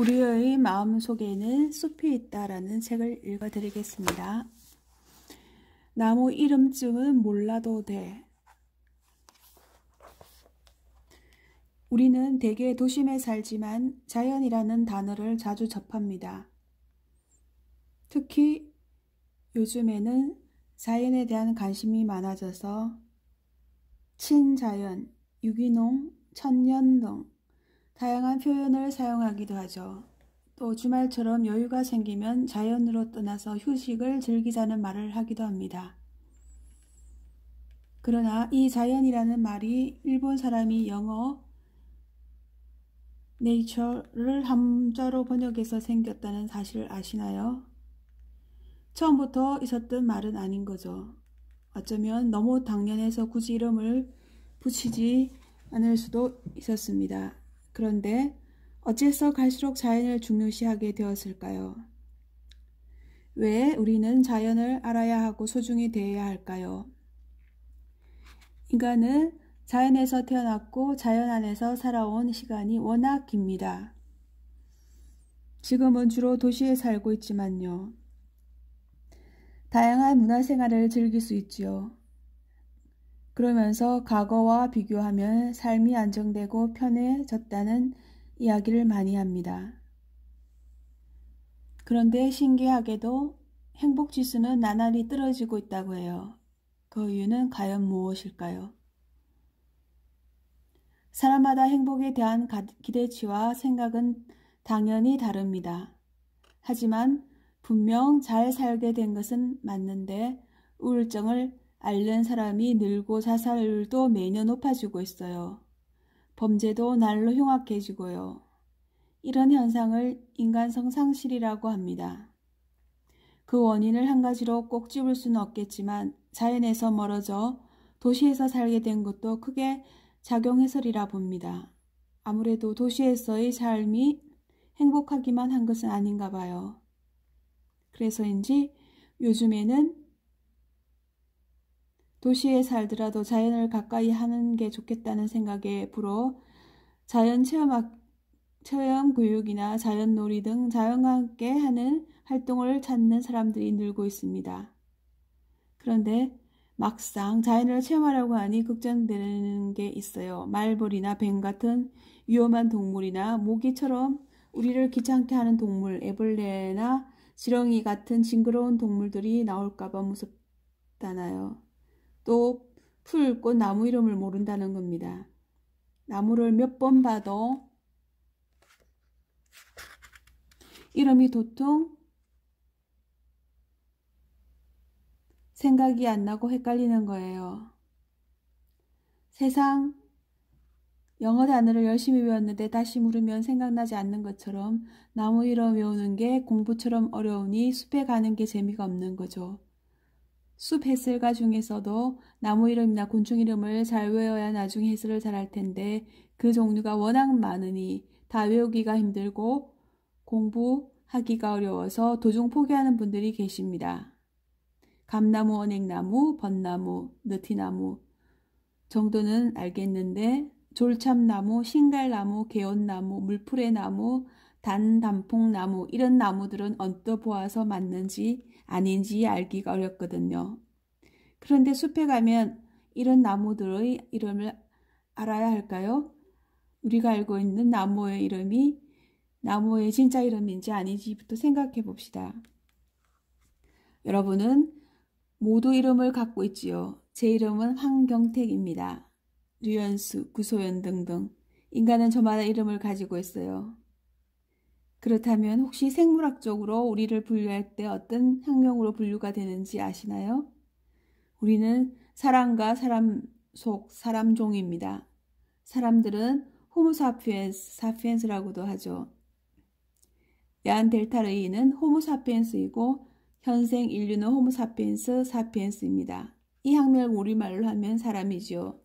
우리의 마음속에는 숲이 있다라는 책을 읽어드리겠습니다. 나무 이름쯤은 몰라도 돼. 우리는 대개 도심에 살지만 자연이라는 단어를 자주 접합니다. 특히 요즘에는 자연에 대한 관심이 많아져서 친자연, 유기농, 천년 등 다양한 표현을 사용하기도 하죠. 또 주말처럼 여유가 생기면 자연으로 떠나서 휴식을 즐기자는 말을 하기도 합니다. 그러나 이 자연이라는 말이 일본 사람이 영어 nature를 함자로 번역해서 생겼다는 사실을 아시나요? 처음부터 있었던 말은 아닌 거죠. 어쩌면 너무 당연해서 굳이 이름을 붙이지 않을 수도 있었습니다. 그런데 어째서 갈수록 자연을 중요시하게 되었을까요? 왜 우리는 자연을 알아야 하고 소중히 대해야 할까요? 인간은 자연에서 태어났고 자연 안에서 살아온 시간이 워낙 깁니다. 지금은 주로 도시에 살고 있지만요. 다양한 문화생활을 즐길 수 있지요. 그러면서 과거와 비교하면 삶이 안정되고 편해졌다는 이야기를 많이 합니다. 그런데 신기하게도 행복 지수는 나날이 떨어지고 있다고 해요. 그 이유는 과연 무엇일까요? 사람마다 행복에 대한 기대치와 생각은 당연히 다릅니다. 하지만 분명 잘 살게 된 것은 맞는데 우울증을 앓는 사람이 늘고 자살률도 매년 높아지고 있어요. 범죄도 날로 흉악해지고요. 이런 현상을 인간성 상실이라고 합니다. 그 원인을 한 가지로 꼭 집을 수는 없겠지만 자연에서 멀어져 도시에서 살게 된 것도 크게 작용해서리라 봅니다. 아무래도 도시에서의 삶이 행복하기만 한 것은 아닌가 봐요. 그래서인지 요즘에는 도시에 살더라도 자연을 가까이 하는 게 좋겠다는 생각에 불어 자연 체험학, 체험 교육이나 자연 놀이 등 자연과 함께 하는 활동을 찾는 사람들이 늘고 있습니다. 그런데 막상 자연을 체험하려고 하니 걱정되는 게 있어요. 말벌이나 뱀 같은 위험한 동물이나 모기처럼 우리를 귀찮게 하는 동물, 애벌레나 지렁이 같은 징그러운 동물들이 나올까봐 무섭다나요. 또 풀, 꽃, 나무 이름을 모른다는 겁니다. 나무를 몇 번 봐도 이름이 도통 생각이 안 나고 헷갈리는 거예요. 세상 영어 단어를 열심히 외웠는데 다시 물으면 생각나지 않는 것처럼 나무 이름 외우는 게 공부처럼 어려우니 숲에 가는 게 재미가 없는 거죠. 숲 해설가 중에서도 나무 이름이나 곤충 이름을 잘 외워야 나중에 해설을 잘 할 텐데 그 종류가 워낙 많으니 다 외우기가 힘들고 공부하기가 어려워서 도중 포기하는 분들이 계십니다. 감나무, 언행나무, 벚나무, 느티나무 정도는 알겠는데 졸참나무, 신갈나무, 개온나무, 물풀의 나무, 단단풍나무 이런 나무들은 언뜻 보아서 맞는지 아닌지 알기가 어렵거든요. 그런데 숲에 가면 이런 나무들의 이름을 알아야 할까요? 우리가 알고 있는 나무의 이름이 나무의 진짜 이름인지 아닌지부터 생각해 봅시다. 여러분은 모두 이름을 갖고 있지요. 제 이름은 황경택입니다. 류연수, 구소연 등등 인간은 저마다 이름을 가지고 있어요. 그렇다면 혹시 생물학적으로 우리를 분류할 때 어떤 학명으로 분류가 되는지 아시나요? 우리는 사람과 사람 속 사람종입니다. 사람들은 호모사피엔스, 사피엔스라고도 하죠. 야한 델타르이는 호모사피엔스이고 현생 인류는 호모사피엔스 사피엔스입니다. 이 학명을 우리말로 하면 사람이지요.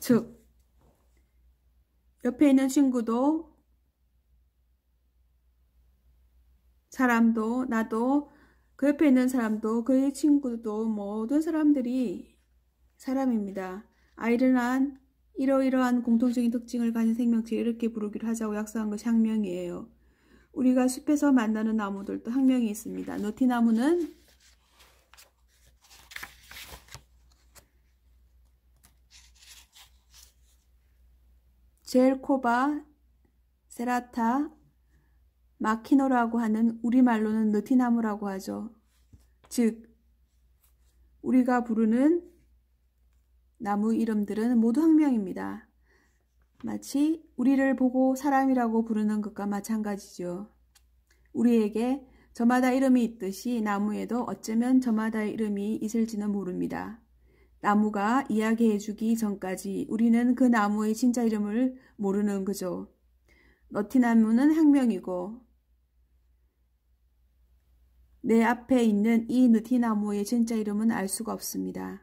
즉, 옆에 있는 친구도 사람도 나도 그 옆에 있는 사람도 그의 친구도 모든 사람들이 사람입니다. 아이른한 이러이러한 공통적인 특징을 가진 생명체 이렇게 부르기로 하자고 약속한 것이 학명이에요. 우리가 숲에서 만나는 나무들도 학명이 있습니다. 노티나무는 젤코바, 세라타, 마키노라고 하는 우리말로는 느티나무라고 하죠. 즉, 우리가 부르는 나무 이름들은 모두 학명입니다. 마치 우리를 보고 사람이라고 부르는 것과 마찬가지죠. 우리에게 저마다 이름이 있듯이 나무에도 어쩌면 저마다의 이름이 있을지는 모릅니다. 나무가 이야기해 주기 전까지 우리는 그 나무의 진짜 이름을 모르는 거죠. 너티나무는 학명이고 내 앞에 있는 이 느티나무의 진짜 이름은 알 수가 없습니다.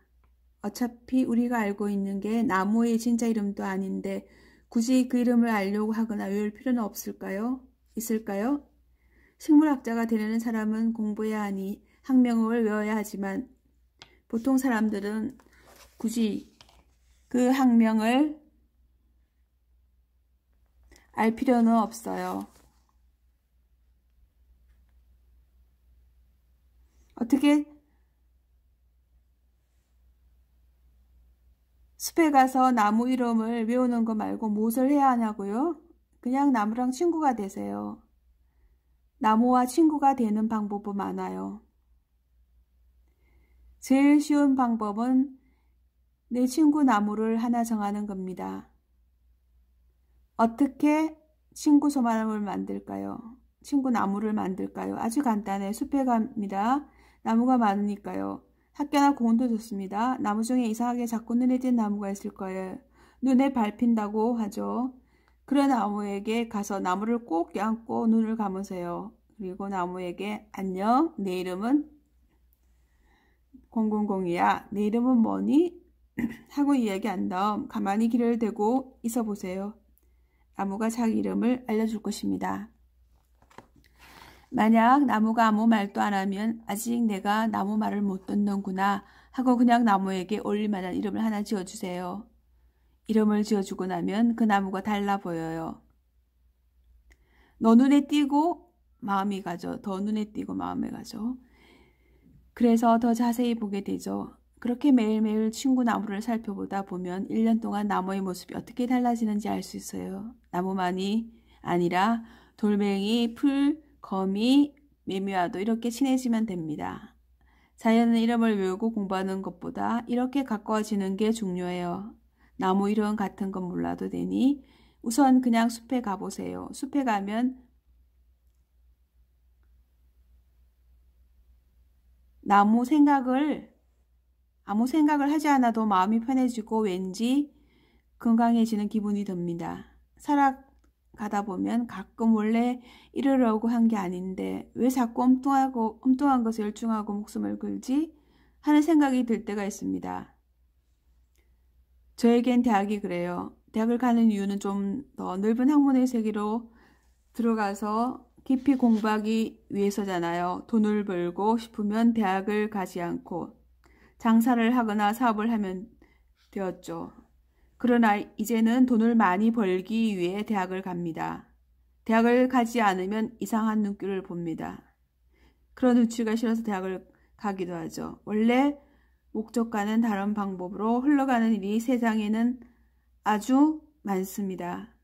어차피 우리가 알고 있는 게 나무의 진짜 이름도 아닌데 굳이 그 이름을 알려고 하거나 외울 필요는 없을까요? 있을까요? 식물학자가 되려는 사람은 공부해야 하니 학명을 외워야 하지만 보통 사람들은 굳이 그 학명을 알 필요는 없어요. 어떻게 숲에 가서 나무 이름을 외우는 거 말고 무엇을 해야 하냐고요? 그냥 나무랑 친구가 되세요. 나무와 친구가 되는 방법은 많아요. 제일 쉬운 방법은 내 친구 나무를 하나 정하는 겁니다. 어떻게 친구 소만을 만들까요? 친구 나무를 만들까요? 아주 간단해. 숲에 갑니다. 나무가 많으니까요. 학교나 공원도 좋습니다. 나무 중에 이상하게 자꾸 눈에 띈 나무가 있을 거예요. 눈에 밟힌다고 하죠. 그런 나무에게 가서 나무를 꼭 껴안고 눈을 감으세요. 그리고 나무에게 안녕 내 이름은 000이야. 내 이름은 뭐니? 하고 이야기한 다음 가만히 귀를 대고 있어 보세요. 나무가 자기 이름을 알려줄 것입니다. 만약 나무가 아무 말도 안 하면 아직 내가 나무 말을 못 듣는구나 하고 그냥 나무에게 어울릴 만한 이름을 하나 지어주세요. 이름을 지어주고 나면 그 나무가 달라 보여요. 너 눈에 띄고 마음이 가죠. 더 눈에 띄고 마음에 가죠. 그래서 더 자세히 보게 되죠. 그렇게 매일매일 친구 나무를 살펴보다 보면 1년 동안 나무의 모습이 어떻게 달라지는지 알 수 있어요. 나무만이 아니라 돌멩이, 풀, 거미, 매미와도 이렇게 친해지면 됩니다. 자연은 이름을 외우고 공부하는 것보다 이렇게 가까워지는 게 중요해요. 나무 이름 같은 건 몰라도 되니 우선 그냥 숲에 가보세요. 숲에 가면 나무 생각을 아무 생각을 하지 않아도 마음이 편해지고 왠지 건강해지는 기분이 듭니다. 살아 가다 보면 가끔 원래 이러려고 한 게 아닌데 왜 자꾸 엉뚱하고 엉뚱한 것에 열중하고 목숨을 걸지 하는 생각이 들 때가 있습니다. 저에겐 대학이 그래요. 대학을 가는 이유는 좀 더 넓은 학문의 세계로 들어가서 깊이 공부하기 위해서잖아요. 돈을 벌고 싶으면 대학을 가지 않고 장사를 하거나 사업을 하면 되었죠. 그러나 이제는 돈을 많이 벌기 위해 대학을 갑니다. 대학을 가지 않으면 이상한 눈길을 봅니다. 그런 눈치가 싫어서 대학을 가기도 하죠. 원래 목적과는 다른 방법으로 흘러가는 일이 세상에는 아주 많습니다.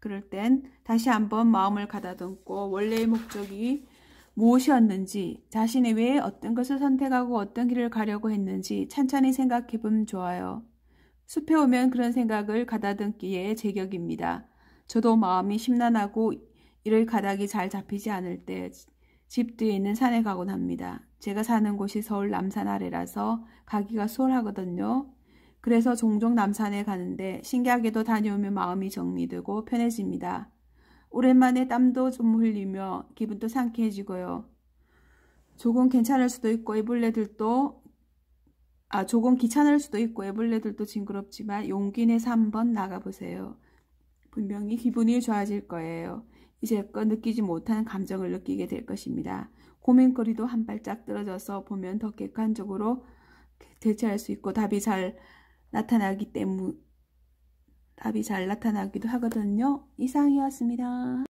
그럴 땐 다시 한번 마음을 가다듬고 원래의 목적이 무엇이었는지, 자신이 왜 어떤 것을 선택하고 어떤 길을 가려고 했는지 찬찬히 생각해 보면 좋아요. 숲에 오면 그런 생각을 가다듬기에 제격입니다. 저도 마음이 심란하고 이를 가닥이 잘 잡히지 않을 때 집 뒤에 있는 산에 가곤 합니다. 제가 사는 곳이 서울 남산 아래라서 가기가 수월하거든요. 그래서 종종 남산에 가는데 신기하게도 다녀오면 마음이 정리되고 편해집니다. 오랜만에 땀도 좀 흘리며 기분도 상쾌해지고요. 조금 괜찮을 수도 있고 애벌레들도 아 조금 귀찮을 수도 있고 애벌레들도 징그럽지만 용기 내서 한번 나가보세요. 분명히 기분이 좋아질 거예요. 이제껏 그 느끼지 못한 감정을 느끼게 될 것입니다. 고민거리도 한 발짝 떨어져서 보면 더 객관적으로 대처할 수 있고 답이 잘 나타나기 때문에 답이 잘 나타나기도 하거든요. 이상이었습니다.